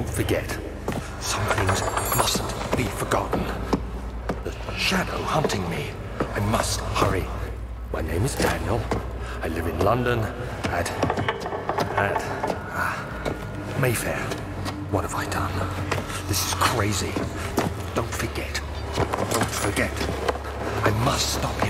Don't forget. Some things mustn't be forgotten. The shadow hunting me. I must hurry. My name is Daniel. I live in London at... at... Ah, Mayfair. What have I done? This is crazy. Don't forget. Don't forget. I must stop him.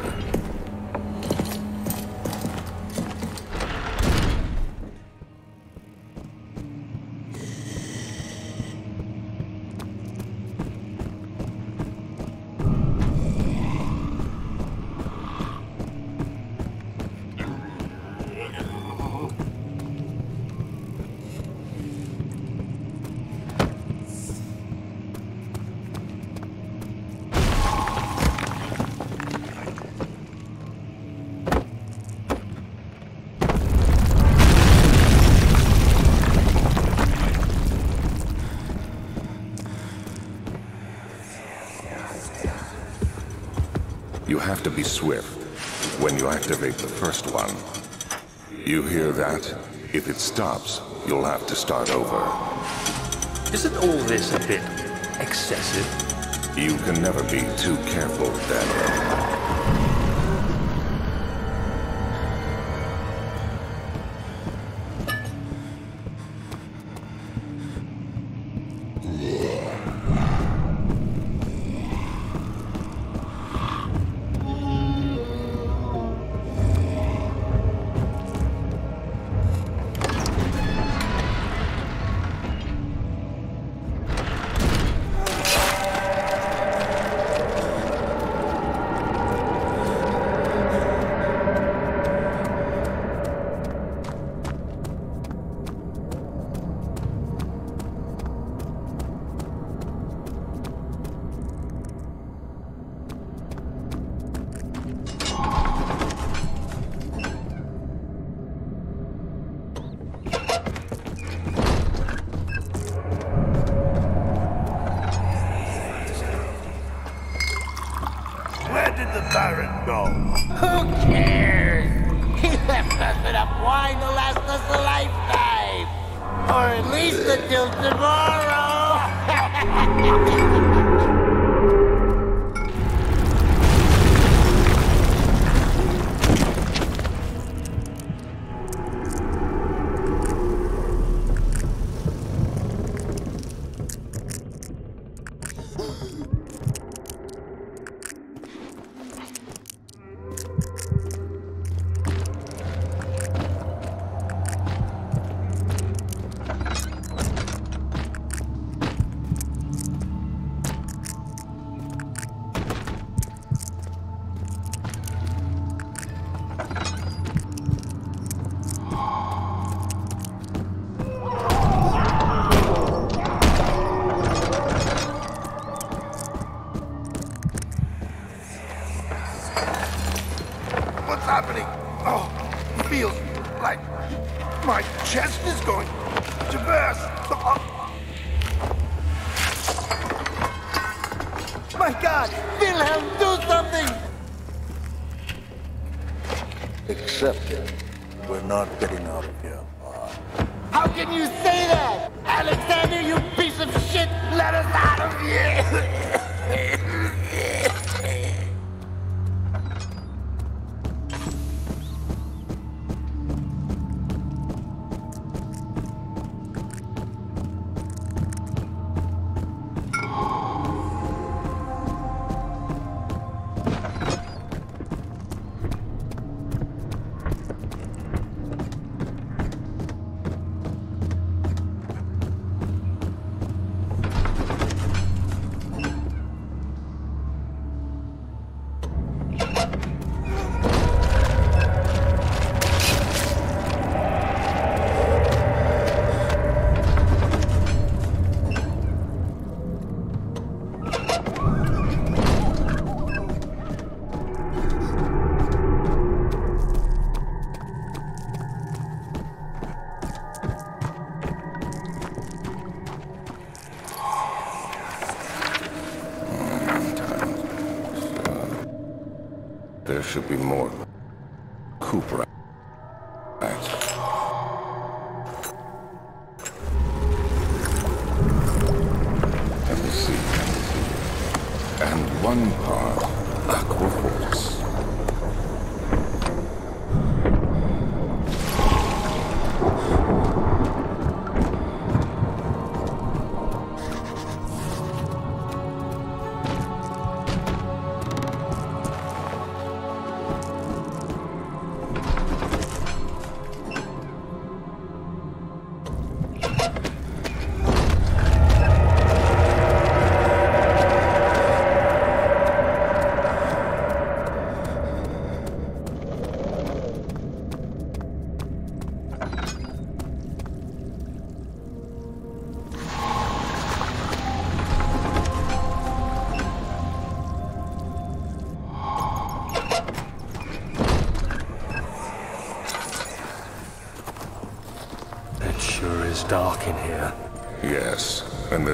Stops, you'll have to start over. Isn't all this a bit excessive? You can never be too careful, Daniel.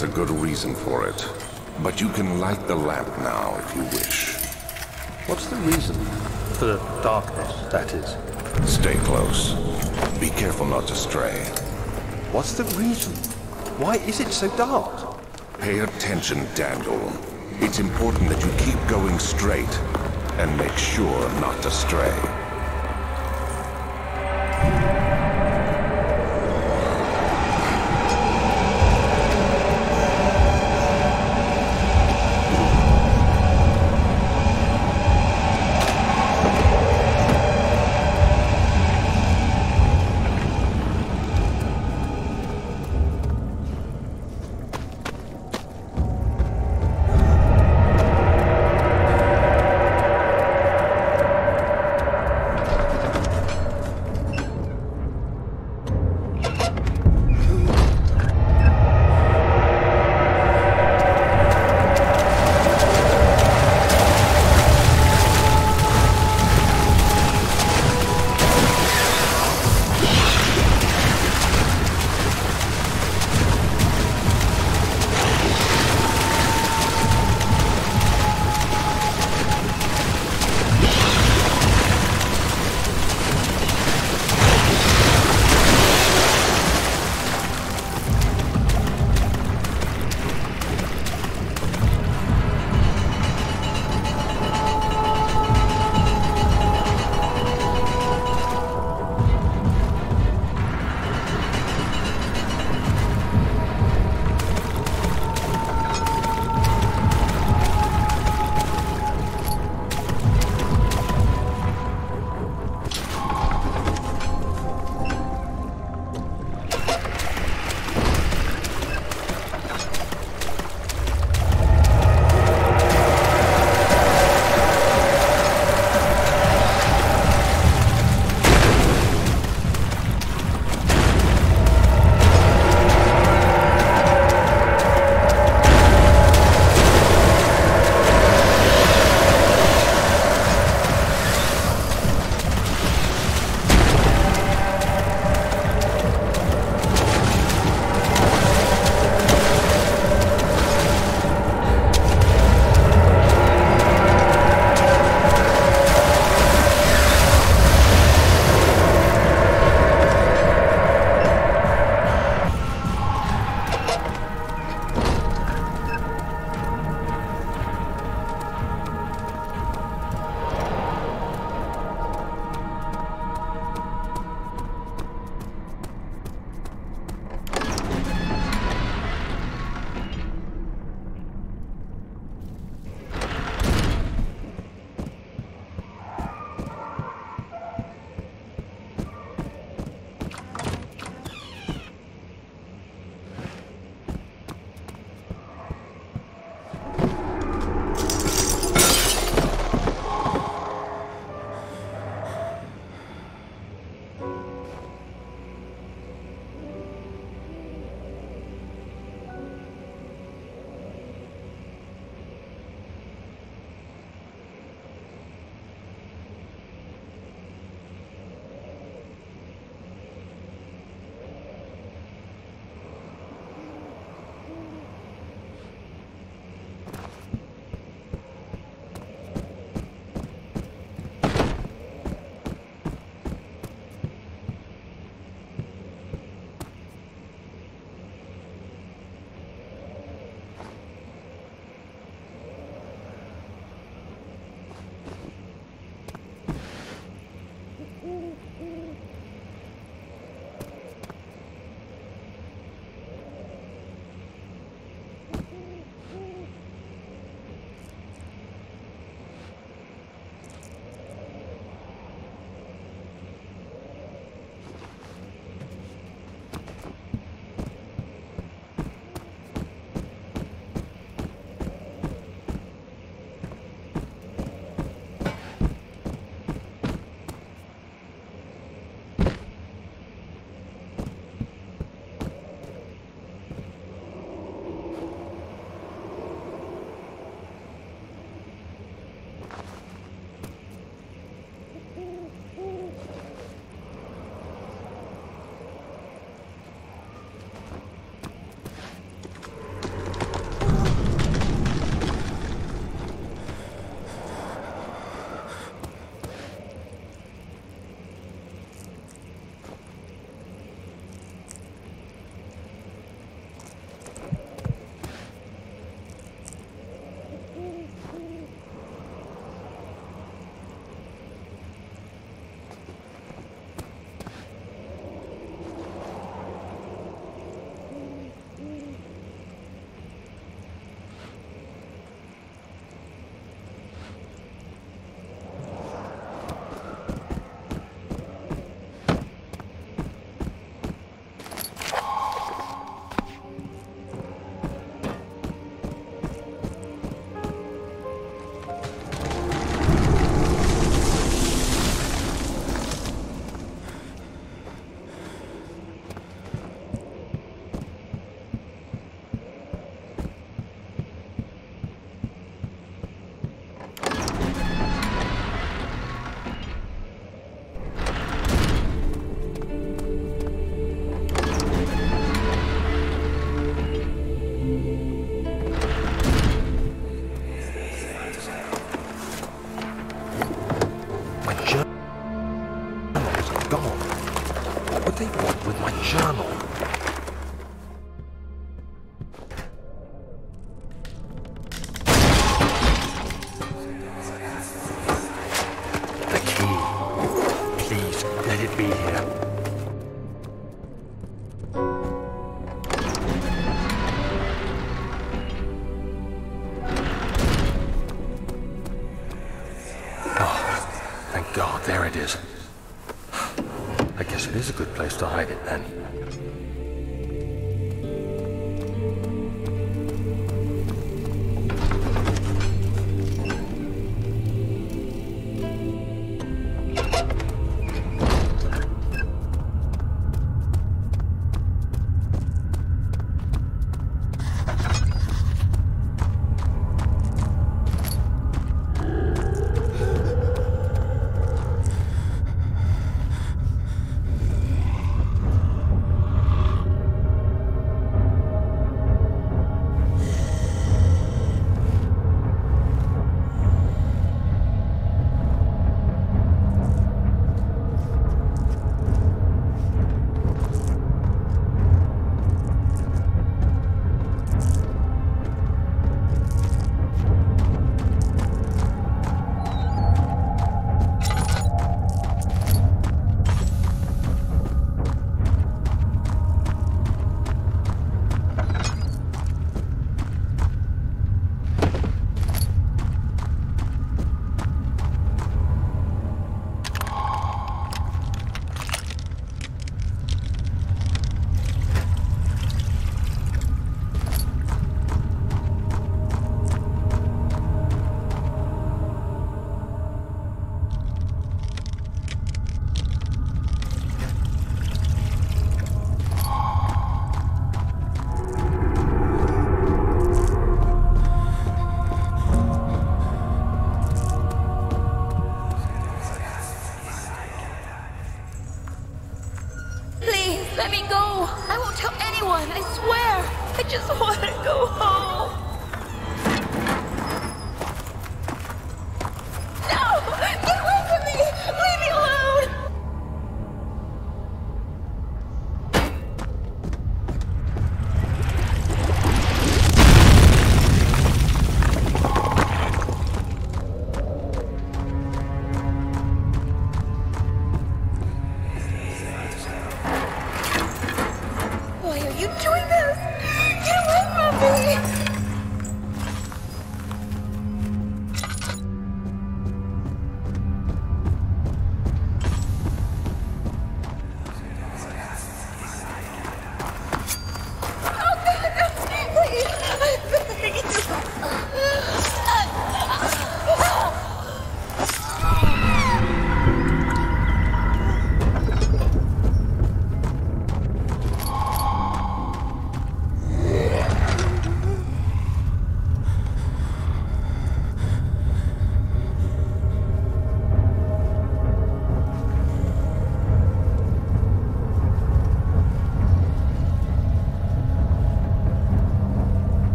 There's a good reason for it. But you can light the lamp now if you wish. What's the reason? For the darkness, that is. Stay close. Be careful not to stray. What's the reason? Why is it so dark? Pay attention, Daniel. It's important that you keep going straight and make sure not to stray.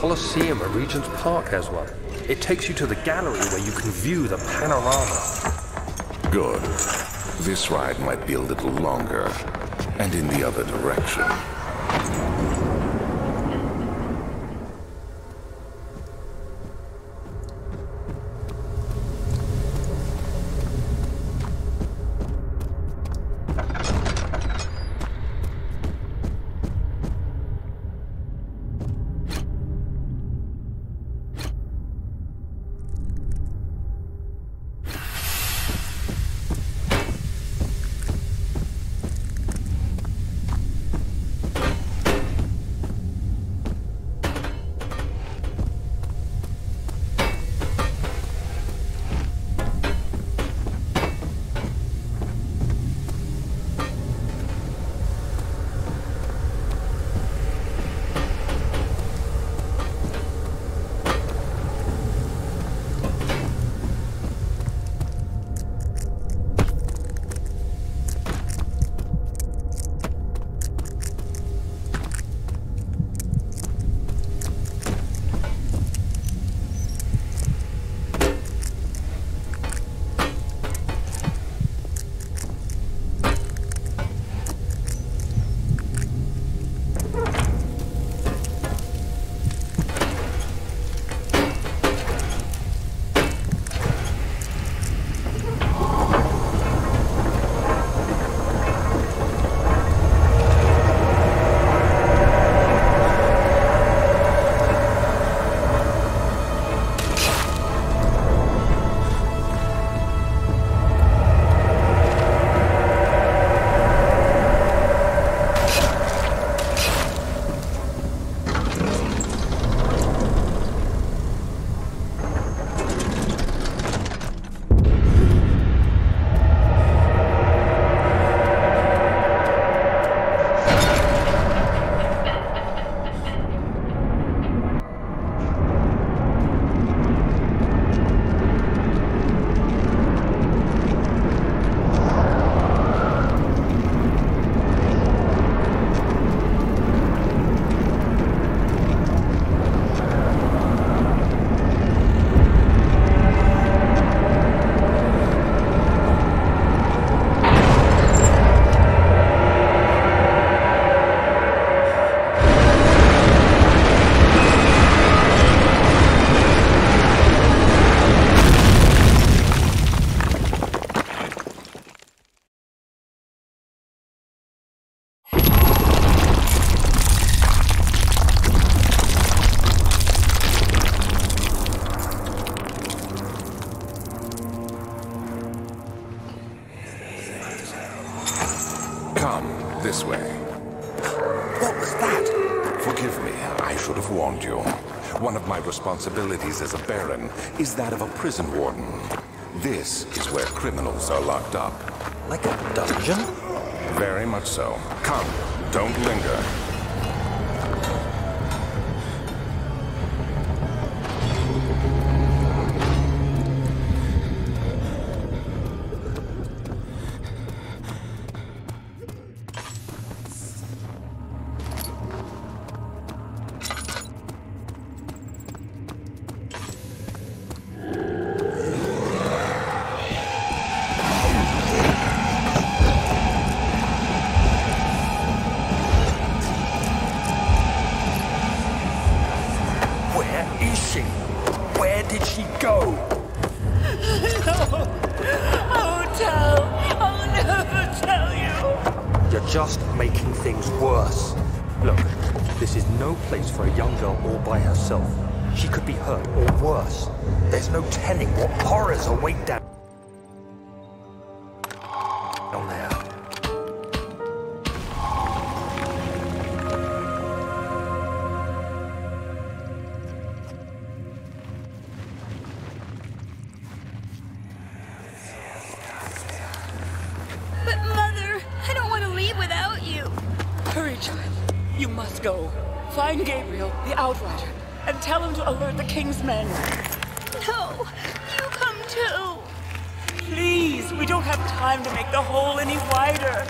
Colosseum at Regent's Park has one. It takes you to the gallery where you can view the panorama. Good. This ride might be a little longer, and in the other direction. Responsibilities as a Baron is that of a prison warden. This is where criminals are locked up. Like a dungeon? Very much so. Come, don't linger. We don't have time to make the hole any wider.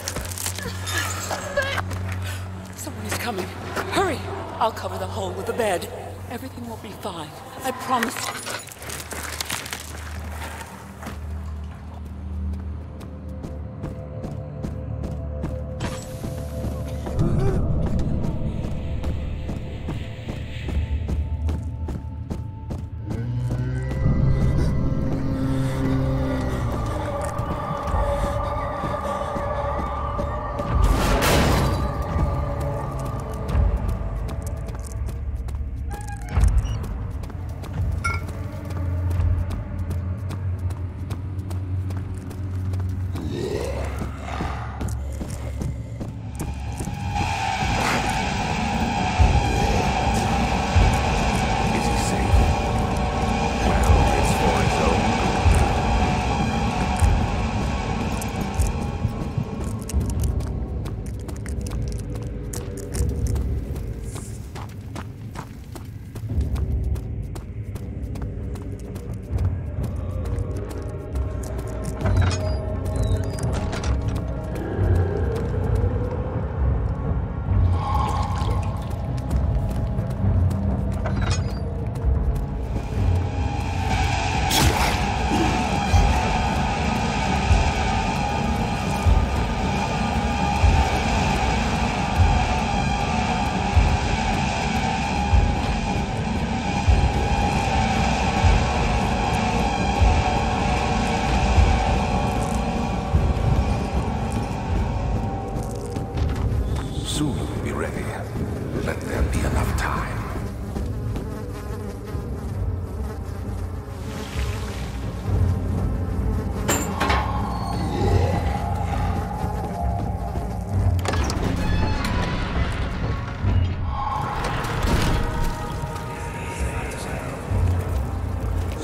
Someone is coming. Hurry! I'll cover the hole with a bed. Everything will be fine. I promise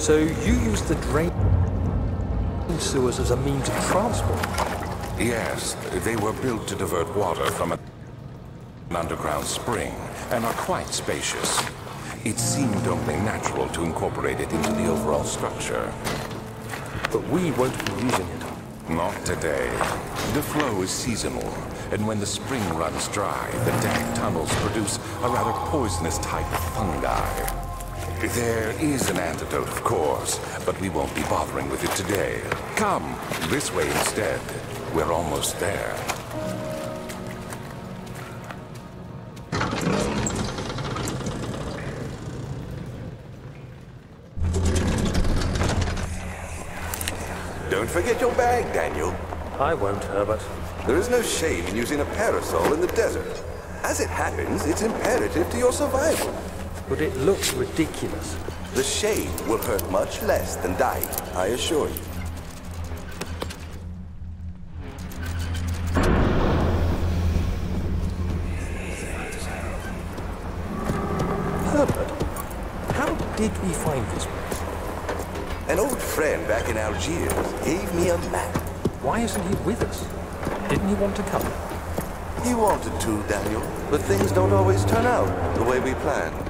So you use the drain sewers as a means of transport? Yes, they were built to divert water from an underground spring and are quite spacious. It seemed only natural to incorporate it into the overall structure. But we won't be using it. Not today. The flow is seasonal, and when the spring runs dry, the dank tunnels produce a rather poisonous type of fungi. There is an antidote, of course, but we won't be bothering with it today. Come, this way instead. We're almost there. Don't forget your bag, Daniel. I won't, Herbert. There is no shame in using a parasol in the desert. As it happens, it's imperative to your survival. But it looks ridiculous. The shade will hurt much less than dying, I assure you. Herbert, how did we find this place? An old friend back in Algiers gave me a map. Why isn't he with us? Didn't he want to come? He wanted to, Daniel, but things don't always turn out the way we planned.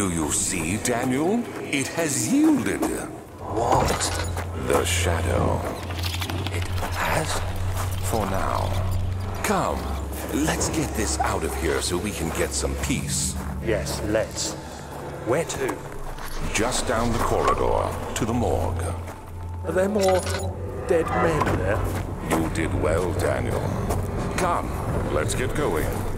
Do you see, Daniel? It has yielded. What? The shadow. It has? For now. Come, let's get this out of here so we can get some peace. Yes, let's. Where to? Just down the corridor to the morgue. Are there more dead men there? You did well, Daniel. Come, let's get going.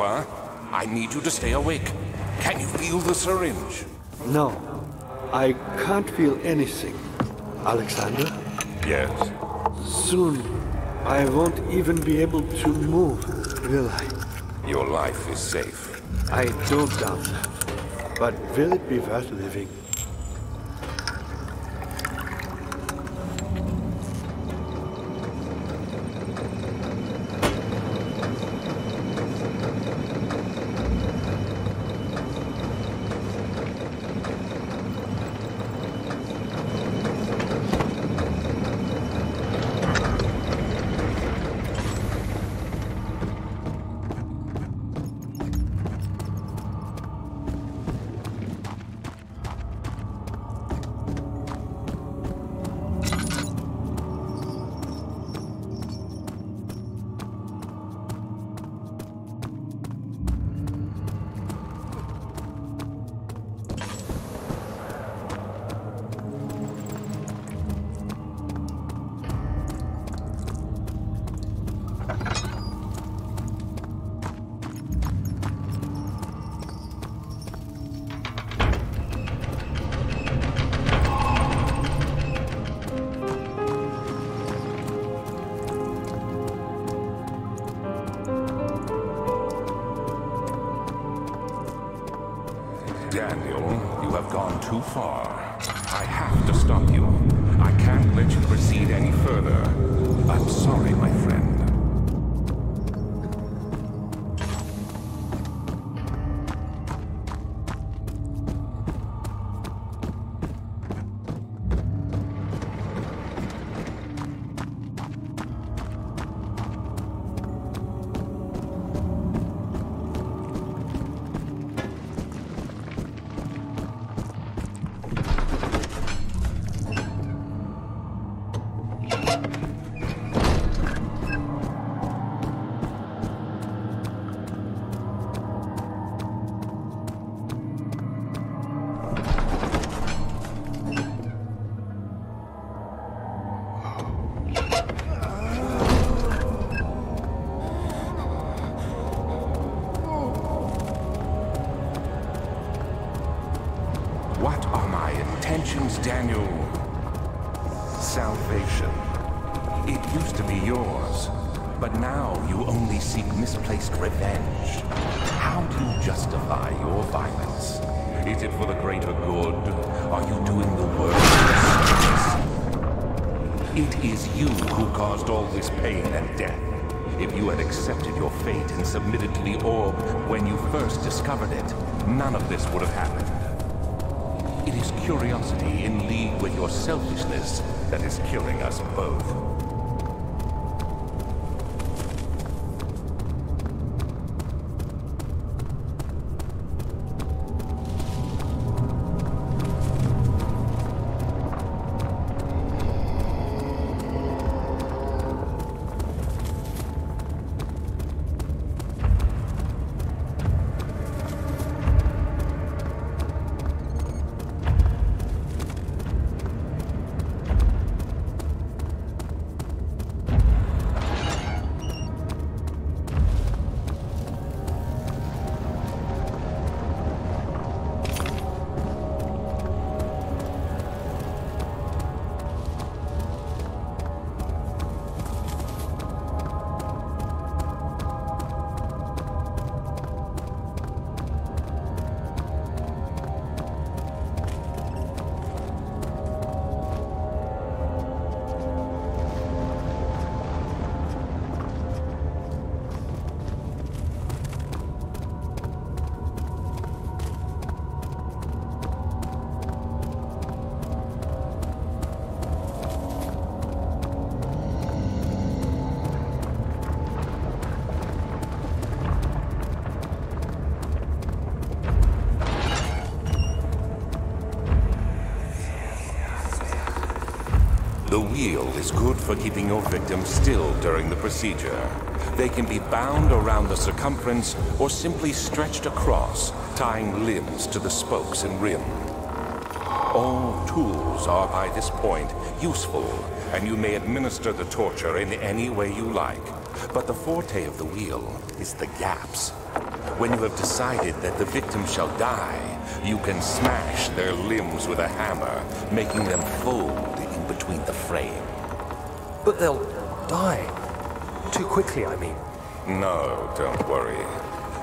I need you to stay awake. Can you feel the syringe? No, I can't feel anything. Alexander, Yes. soon I won't even be able to move, will I? Your life is safe. I don't doubt that. But will it be worth living? Killing us both. Your victims still during the procedure. They can be bound around the circumference or simply stretched across, tying limbs to the spokes and rim. All tools are by this point useful, and you may administer the torture in any way you like. But the forte of the wheel is the gaps. When you have decided that the victim shall die, you can smash their limbs with a hammer, making them fold in between the frame. But they'll die. Too quickly, I mean. No, don't worry.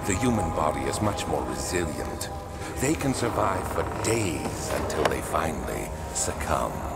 The human body is much more resilient. They can survive for days until they finally succumb.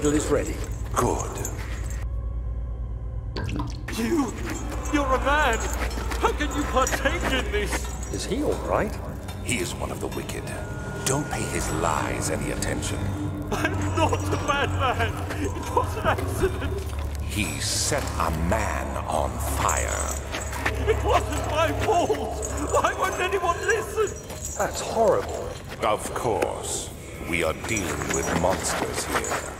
Cradle is ready. Good. You... You're a man! How can you partake in this? Is he all right? He is one of the wicked. Don't pay his lies any attention. I'm not a bad man. It was an accident. He set a man on fire. It wasn't my fault. Why won't anyone listen? That's horrible. Of course. We are dealing with monsters here.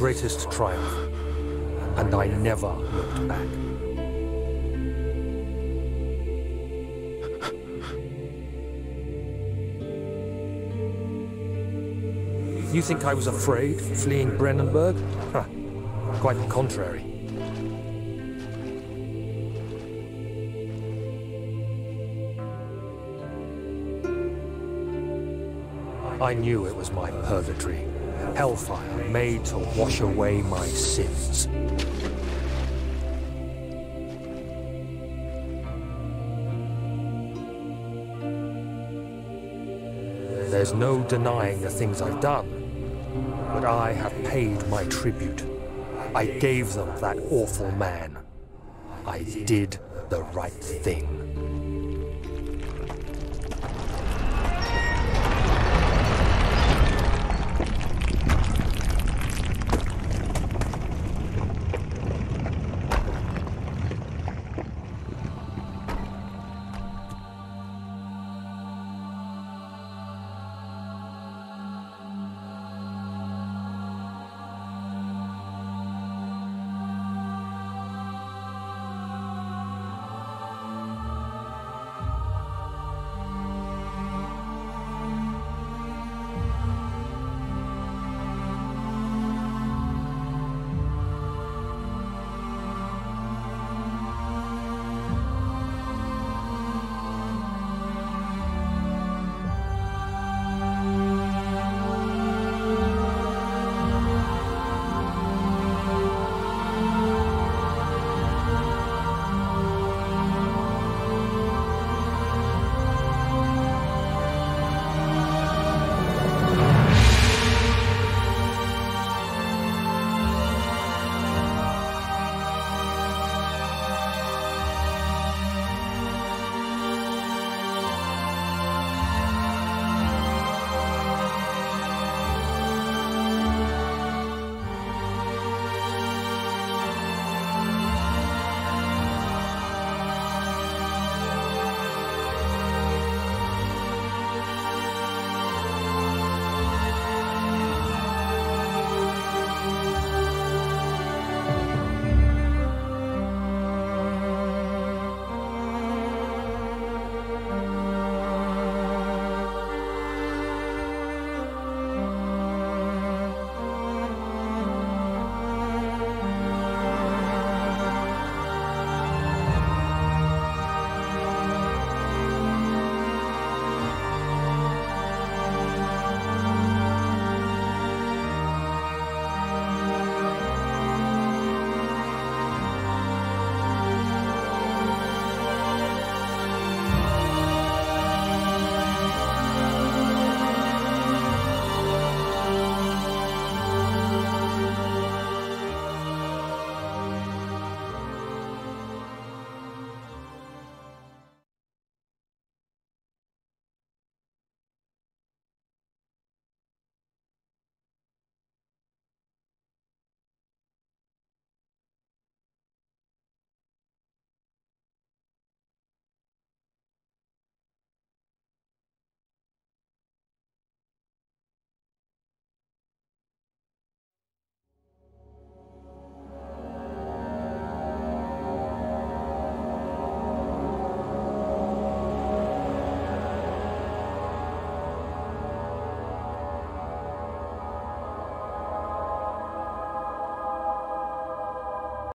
Greatest triumph, and I never looked back. You think I was afraid fleeing Brennenburg? Huh. Quite the contrary. I knew it was my purgatory, hellfire made to wash away my sins. There's no denying the things I've done, but I have paid my tribute. I gave them that awful man. I did the right thing.